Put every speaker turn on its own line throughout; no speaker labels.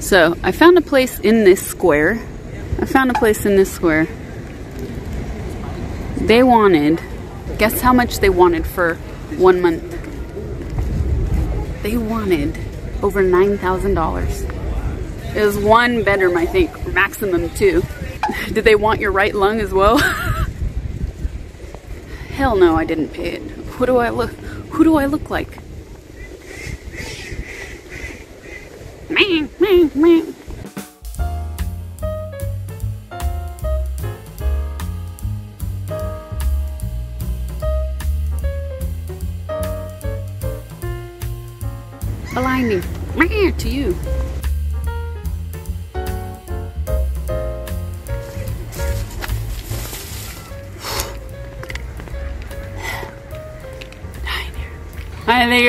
So I found a place in this square. I found a place in this square. They wanted, guess how much they wanted for one month? They wanted over $9,000. It was one bedroom, I think, maximum two. Did they want your right lung as well? Hell no, I didn't pay it. Who do I look? Who do I look like? Meh, meh, meh. Blinding. Meh, to you.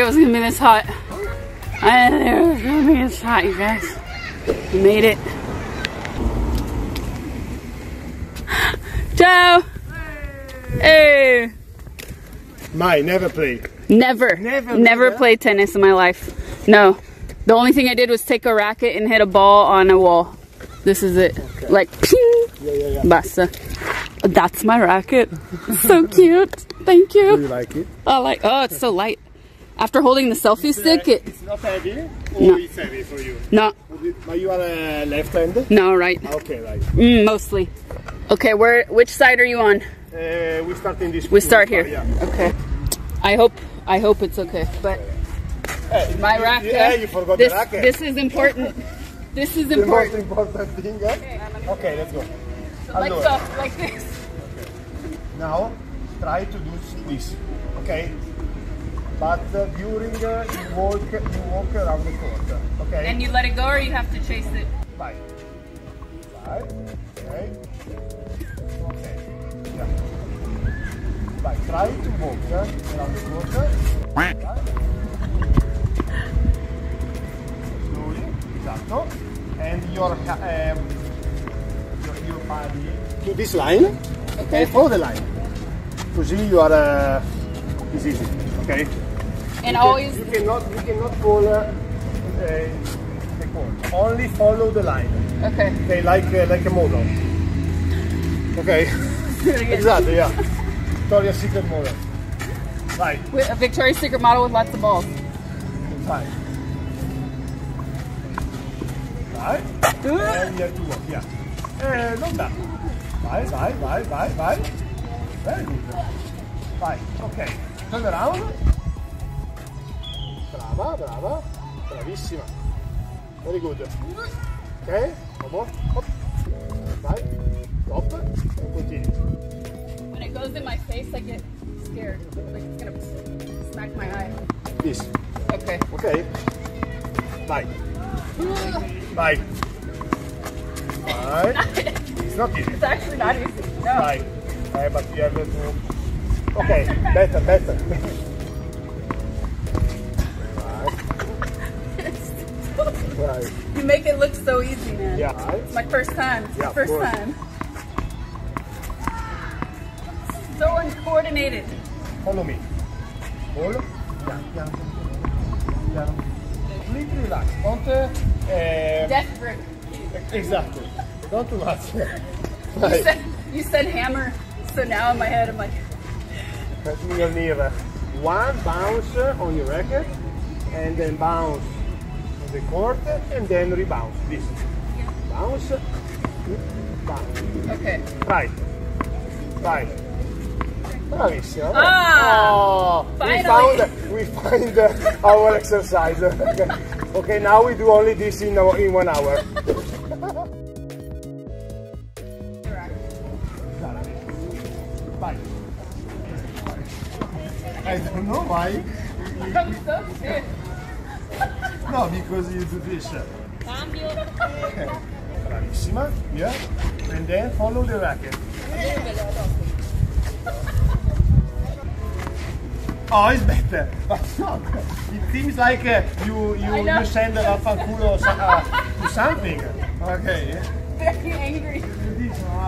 Was gonna be this hot. I didn't think it was gonna be this hot, you guys. We made it. Ciao! Hey!
Mai, never play.
Never,
Never
never, played tennis in my life. No. The only thing I did was take a racket and hit a ball on a wall. This is it. Like, ping!
Yeah, yeah, yeah.
Basta. That's my racket. so cute. Thank you.
Do
you
like it?
I like, oh, it's so light. After holding the selfie stick, it,
It's not heavy, or
No.
it's heavy for you?
no,
But you are a left hand?
no, right.
Okay, right.
Mm, mostly. Okay, where, which side are you on?
Uh, we start in this.
We start here.
Yeah.
Okay. I hope, I hope it's okay, but my
you-
racket.
Yeah, you forgot
this,
the racket.
This is important. This is
the most
important.
important thing. Eh? Okay, let's go.
Like so, like this.
Now, try to do this, okay? But uh, during uh, you walk, you walk around the court, okay?
And you let it go or you have to chase it?
Vai. Vai. Okay. Okay. Yeah. Vai, try to walk uh, around the court. Vai. Slowly. Esatto. And your, um, your, your body to this line. Okay. Follow the line. Così you are, uh, it's easy. Okay?
And
You
always,
can, you cannot you cannot fall uh, the court. Only follow the line.
okay.
Okay, like uh, like a model. Okay. exactly. Yeah. Victoria's Secret model. Right.
With a Victoria's Secret model with lots of balls.
Right. Right. And you have to walk. Yeah. And non da. Vai, vai, vai, vai, vai. Very good. Vai. Okay. Turn around. Brava, brava. Bravissima. Very good. Ok. One more. Hop. Vai. Stop. And continue.
When it goes in my face, I get scared. Like it's gonna smack my eye.
This.
Okay.
Ok. Vai. Vai. Vai. It's not easy.
It's actually not easy. No.
Vai. Eh, but you have to... Okay, better, better. Right.
You make it look so easy, man.
Yeah.
It's my first time. It's
Yeah,
first time. So uncoordinated.
Follow me. Follow. Piano, piano. piano. Completely relax. Don't... Uh,
Death grip.
exactly. Don't too much.
You said, you said hammer, so now in my head I'm like,
That you'll need uh, one bounce on your racket, and then bounce the court, and then rebound. This. Bounce, bounce.
okay.
Right. Right. Bravissima.
Ah,
oh, we found, we find uh, our exercise. okay. okay, now we do only this in, in one hour. Bye. I don't know why.
I'm so sick.
No, because you do this. Okay. Bravissima. Yeah. And then follow the racket. Oh, it's better. But not. It seems like uh, you you you send a fanculo uh, to something. Okay.
Very angry.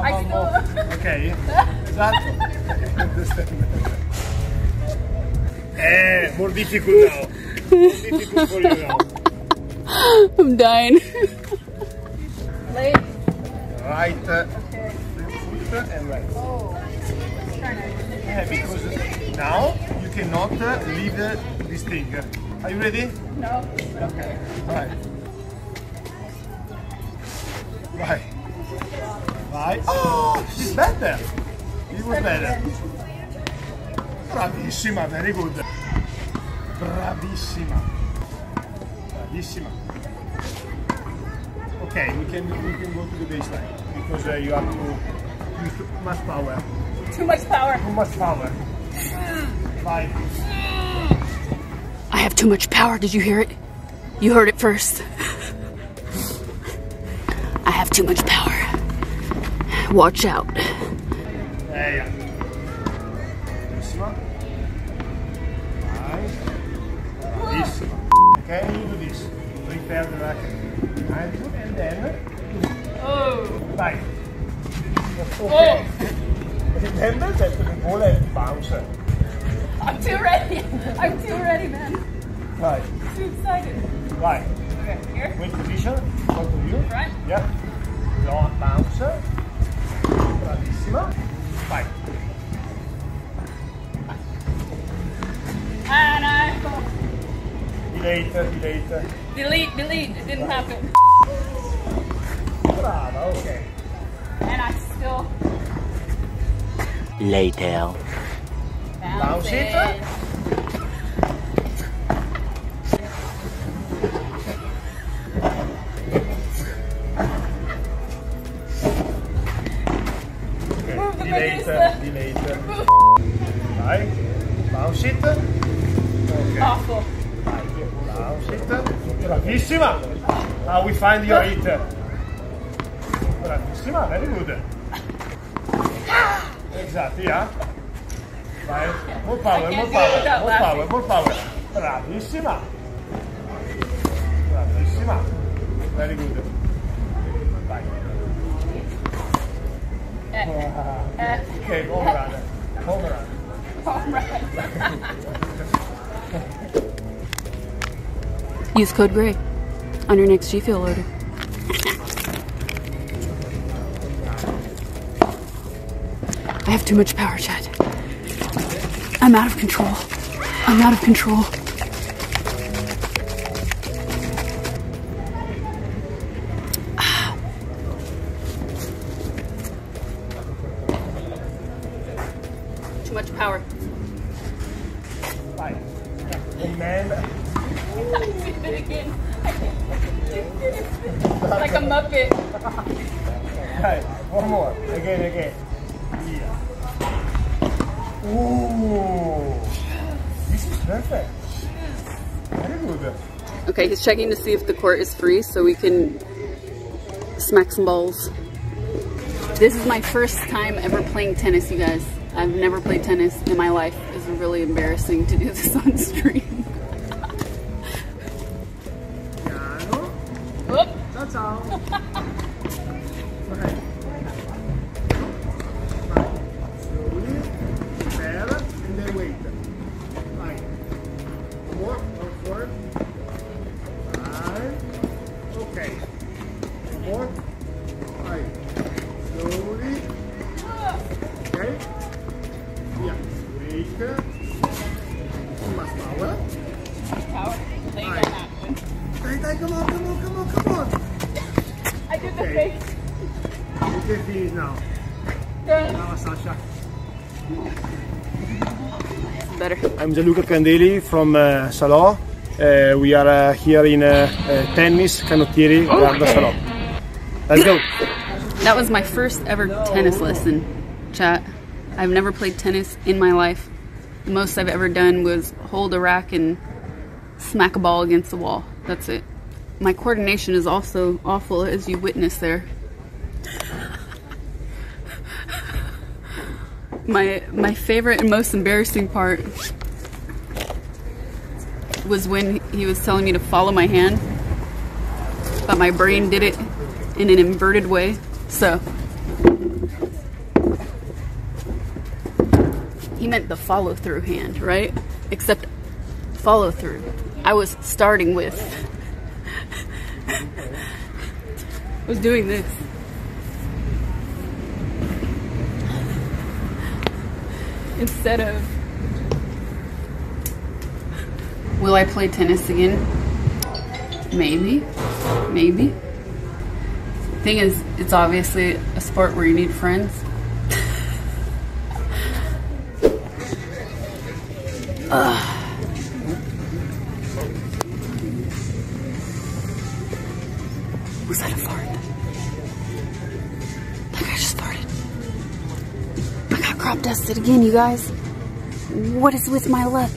I still-
Okay. Esatto. Understand. difficult. More difficult now.
I'm dying. Late.
Right uh, foot and right. Yeah, because now you cannot uh, leave uh, this thing. Are you ready?
No.
Okay. Right. Vai. Vai. Oh, she's better. It was better. Bravissima, very good. Bravissima. Bravissima. Okay, we can we can go to the baseline because uh, you have to use too much power.
Too much power.
Too much power. Vai.
I have too much power. Did you hear it? You heard it first. I have too much power. Watch out.
Eh, yeah. Okay, you do this. Prepare the racket. And, and then,
Oh.
vai. Okay. Remember that the ball has bounce.
I'm too ready. I'm too ready, man.
Vai.
Too excited.
Right.
Okay, here.
Wait position. Go to you.
Front.
Yeah. Long bounce. Bravissima. Vai.
Delete, uh,
delete. Uh.
delete, delete. It didn't happen.
Brava, ok.
And I still
Later.
Bounce it. Ok, Bravissima. How we find your hit. Bravissima, very good. Exactly, yeah. Vai. More power, more
can't do it
power, more power, more power. Bravissima. Bravissima. Very good. Vai.
Eh, eh,
Ok, home run. Home run.
All right. Use code GRAY on your next G Fuel order. I have too much power, Chad. I'm out of control. I'm out of control. Too much power.
Vai. And then,
I did it again. I did it. like a Muppet.
Dai, one more. Again, again. Yeah. Ooh. This is perfect. Very good.
Okay, he's checking to see if the court is free so we can smack some balls. This is my first time ever playing tennis, you guys. I've never played tennis in my life. It's really embarrassing to do this on stream.
Dai, dai, come on, come on, come on, come on.
I did the
Okay.
fake.
You can finish now.
Done.
Brava, Sasha.
Better.
I'm Gianluca Candeli from uh, Salò. Uh, we are uh, here in uh, uh, tennis, canottieri, Garda Salò. Let's go.
That was my first ever tennis lesson, chat. I've never played tennis in my life. The most I've ever done was hold a rack and smack a ball against the wall. That's it. My coordination is also awful, as you witness there. My my favorite and most embarrassing part was when he was telling me to follow my hand, but my brain did it in an inverted way. So he meant the follow through hand, right? Except follow through. I was starting with, was doing this. Instead of, will I play tennis again? Maybe, maybe. Thing is, it's obviously a sport where you need friends. Ugh. Was that a fart? Crop dusted again, you guys. What is with my luck?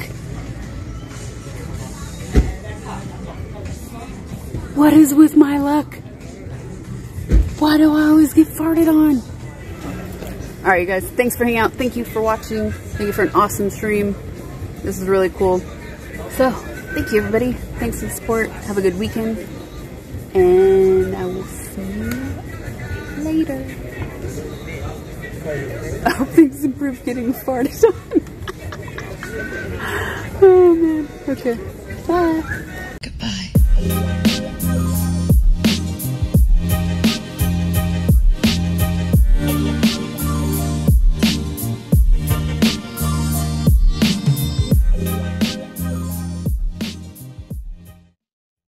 What is with my luck? Why do I always get farted on? All right, you guys, thanks for hanging out. Thank you for watching. Thank you for an awesome stream. This is really cool. So, thank you, everybody. Thanks for the support. Have a good weekend. And I will see you later. I hope things improve getting farted on. oh man. Okay. Bye. Goodbye.